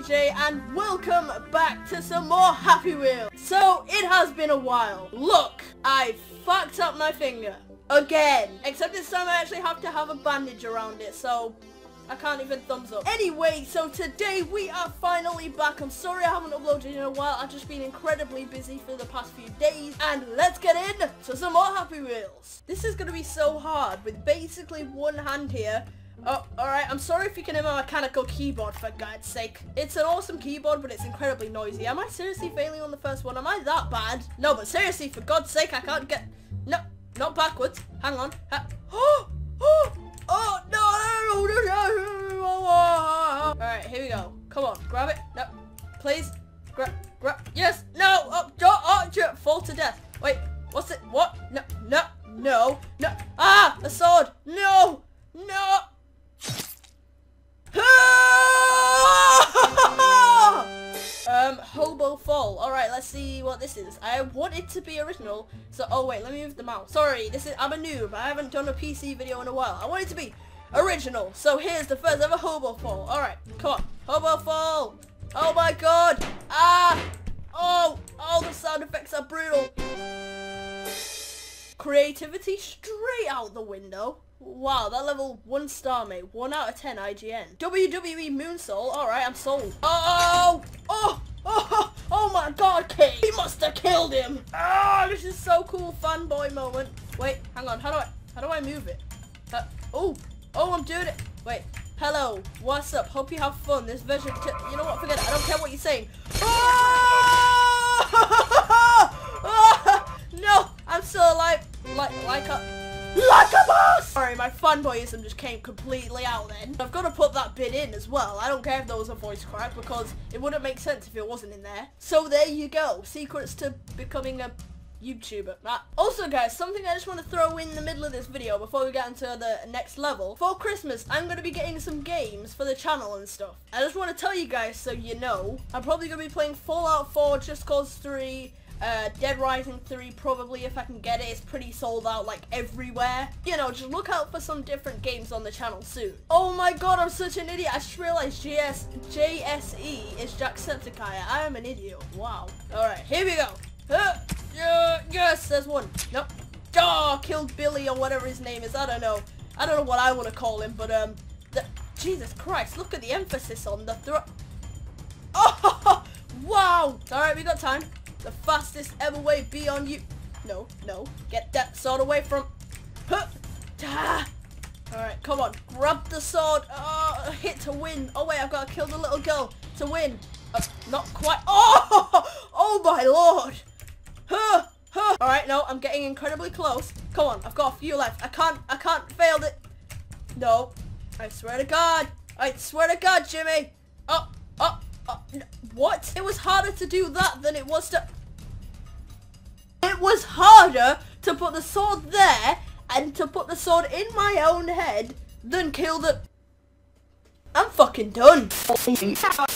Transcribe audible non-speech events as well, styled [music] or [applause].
TJ and welcome back to some more Happy Wheels. So, it has been a while. Look, I fucked up my finger. Again. Except this time I actually have to have a bandage around it, so I can't even thumbs up. Anyway, so today we are finally back. I'm sorry I haven't uploaded in a while. I've just been incredibly busy for the past few days. And let's get in to some more Happy Wheels. This is going to be so hard with basically one hand here Oh, alright, I'm sorry if you can hear my mechanical keyboard for God's sake. It's an awesome keyboard, but it's incredibly noisy. Am I seriously failing on the first one? Am I that bad? No, but seriously, for God's sake, I can't get... No, not backwards. Hang on. Ha [gasps] oh, oh, oh, no, no. Alright, here we go. Come on, grab it. No, please. Grab, grab. Yes, no, oh, oh, oh, fall to death. Wait, what's it? What? No, no, no, let's see what this is. I want it to be original. So, oh wait, let me move the mouse. Sorry, this is, I'm a noob. I haven't done a PC video in a while. I want it to be original. So here's the first ever Hobo Fall. Alright, come on. Hobo Fall. Oh my god. Ah. Oh, oh, the sound effects are brutal. Creativity straight out the window. Wow, that level 1 star, mate. 1 out of 10 IGN. WWE Moonsault. Alright, I'm sold. Oh! Oh! Oh! Have killed him! Ah, oh, this is so cool fun boy moment. Wait, hang on. How do I, how do I move it? Uh, oh! Oh, I'm doing it. Wait. Hello. What's up? Hope you have fun. This version... You know what? Forget it. I don't care what you're saying. Oh! [laughs] no! I'm still alive. Like, like a... Like a boss! Sorry, my fanboyism just came completely out then. I've got to put that bit in as well. I don't care if there was a voice crack because it wouldn't make sense if it wasn't in there. So there you go. Secrets to becoming a YouTuber. Also guys, something I just want to throw in the middle of this video before we get into the next level. For Christmas, I'm going to be getting some games for the channel and stuff. I just want to tell you guys so you know. I'm probably going to be playing Fallout 4, Just Cause 3, uh, Dead Rising 3 probably if I can get it. It's pretty sold out like everywhere. You know, just look out for some different games on the channel soon. Oh my god, I'm such an idiot. I just realized JS JSE is Jacksepticeye. I am an idiot. Wow. Alright, here we go. Uh, uh, yes, there's one. Nope. Oh, killed Billy or whatever his name is. I don't know. I don't know what I want to call him, but um, Jesus Christ, look at the emphasis on the throw. [laughs] Oh, [laughs] wow. Alright, we got time. The fastest ever way be on you. No, no. Get that sword away from... Huh. Alright, come on. Grab the sword. Oh, hit to win. Oh, wait, I've got to kill the little girl to win. Uh, not quite. [laughs] Oh! Oh, my lord. Huh. Huh. Alright, no, I'm getting incredibly close. Come on, I've got a few left. I can't, I can't fail it. No. I swear to God. I swear to God, Jimmy. Oh, oh, oh. What? It was harder to do that than it was to... It was harder to put the sword there and to put the sword in my own head than kill the... I'm fucking done. [laughs]